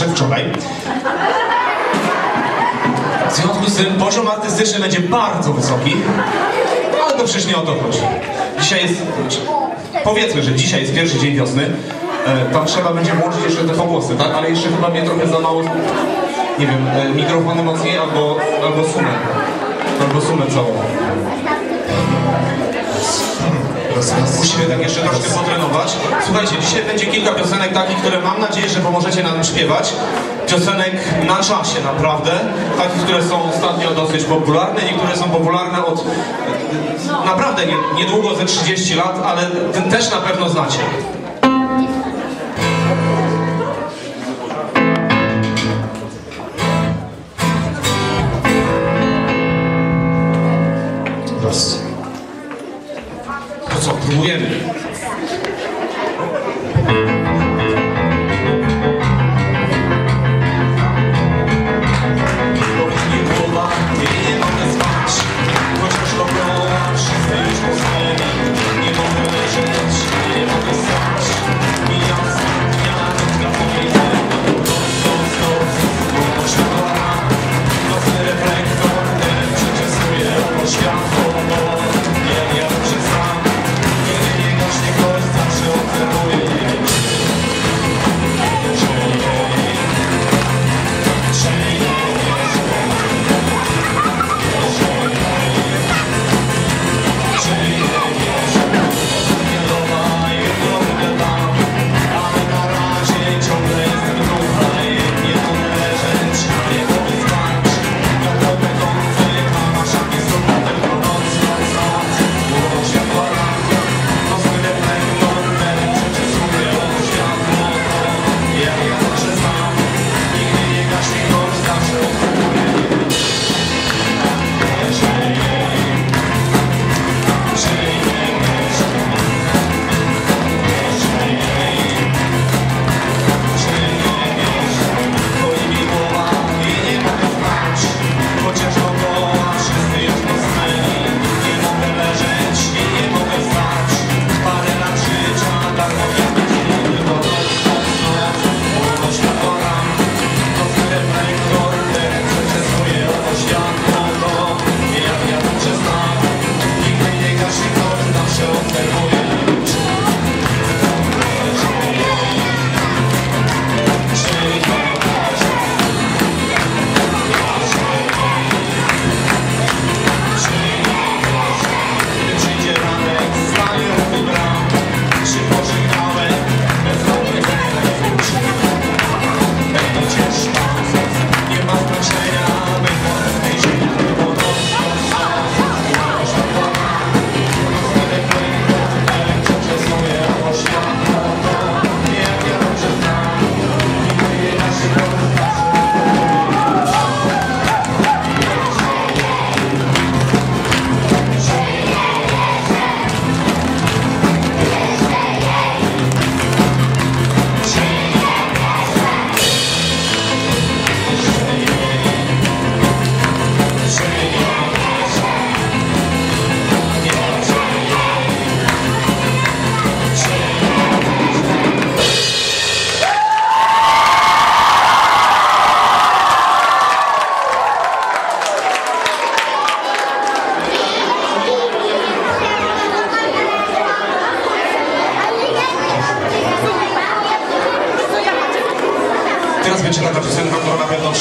przedwczoraj. W związku z tym poziom artystyczny będzie bardzo wysoki, ale to przecież nie o to chodzi. Dzisiaj jest, powiedzmy, że dzisiaj jest pierwszy dzień wiosny, e, tam trzeba będzie włączyć jeszcze te pogłosy, tak? Ale jeszcze chyba mnie trochę za mało, nie wiem, e, mikrofony mocniej albo, albo sumę, albo sumę całą. Musimy tak jeszcze troszkę potrenować. Słuchajcie, dzisiaj będzie kilka piosenek takich, które mam nadzieję, że pomożecie nam śpiewać. Piosenek na czasie naprawdę. Takich, które są ostatnio dosyć popularne. Niektóre są popularne od e, naprawdę nie, niedługo, ze 30 lat, ale też na pewno znacie.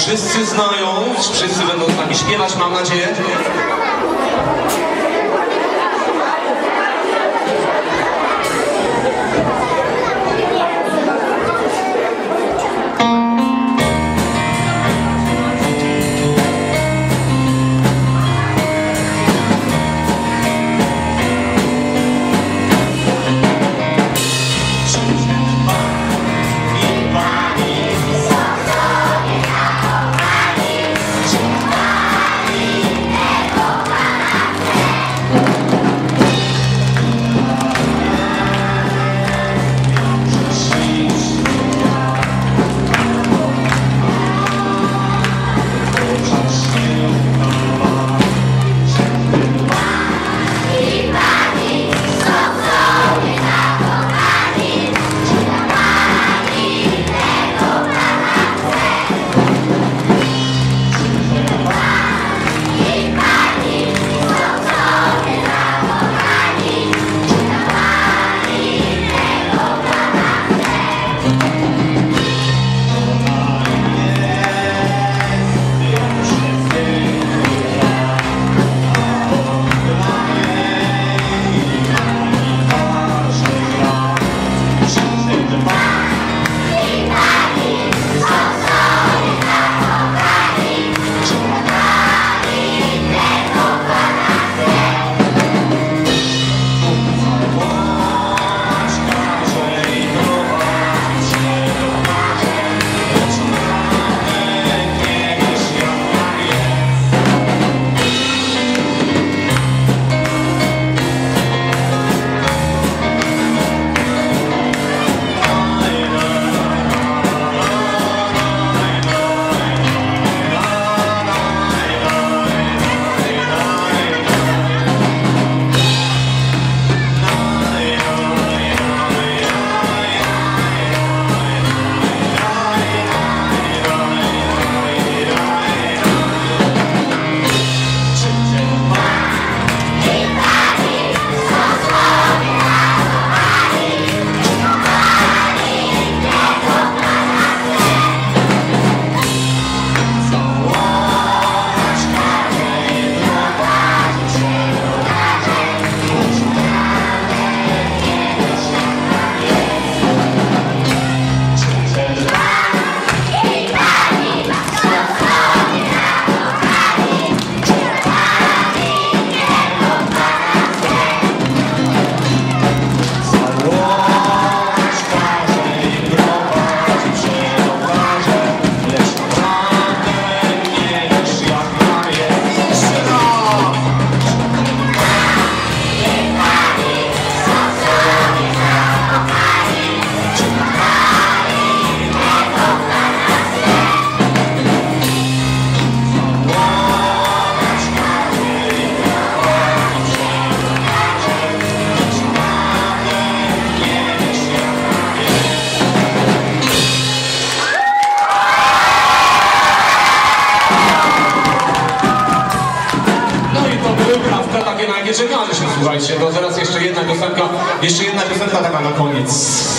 Na pewno wszyscy jeszcze jedna piosenka taka na koniec.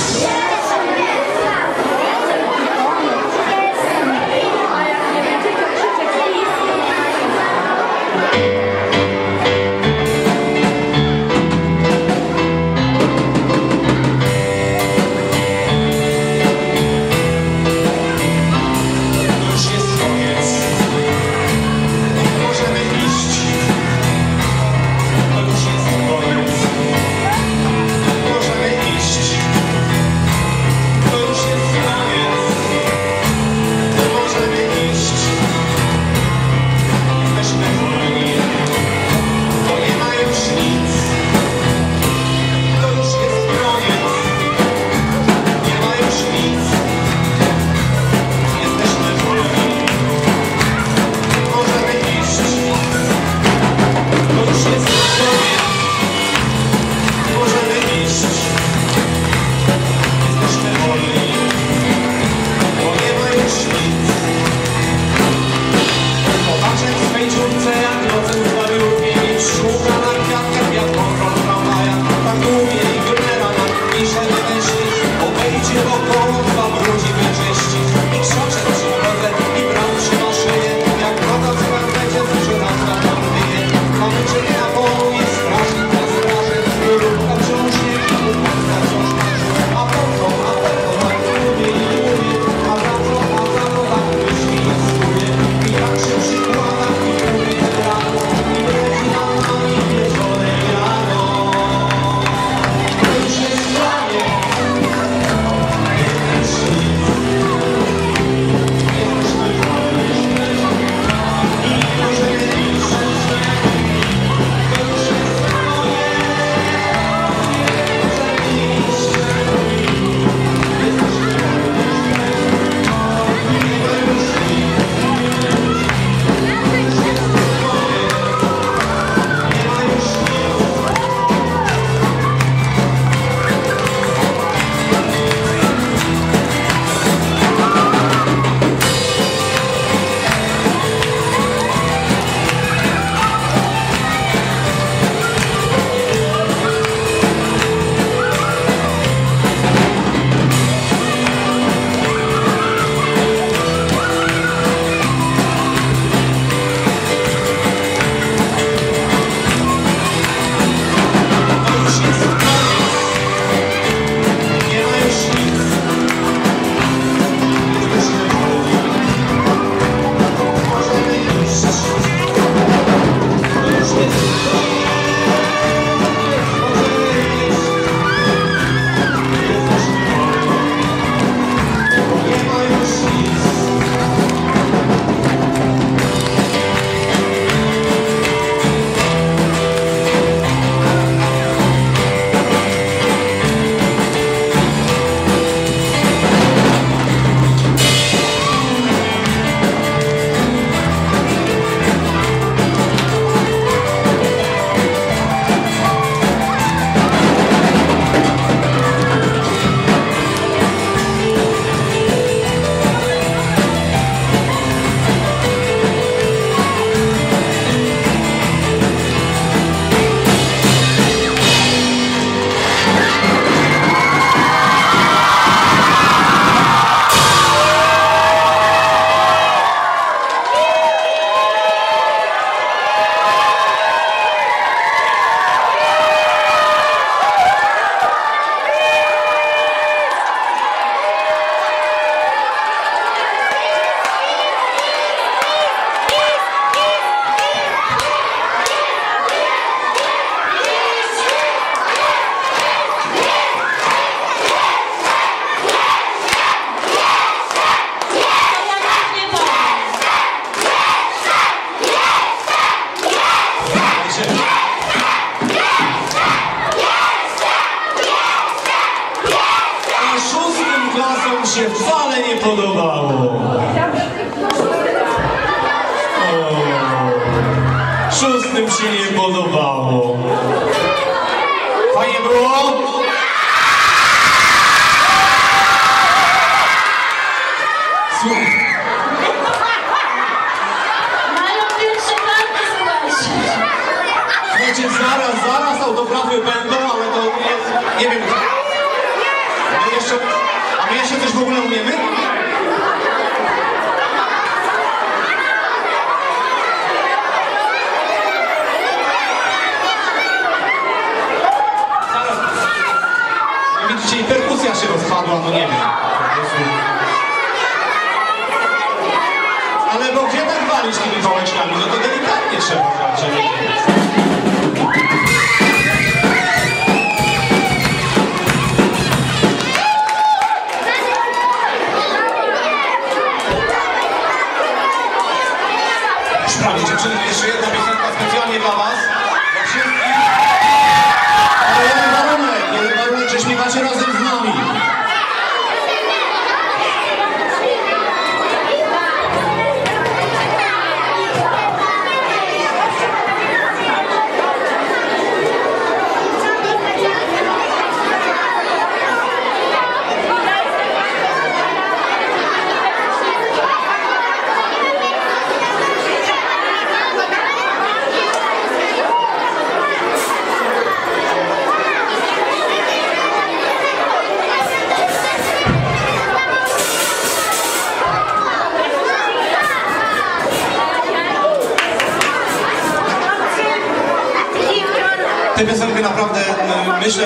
malutkimi pałeczkami, no to delikatnie trzeba grać.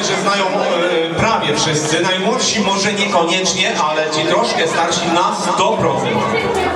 myślę, że znają e, prawie wszyscy. Najmłodsi może niekoniecznie, ale ci troszkę starsi na 100%.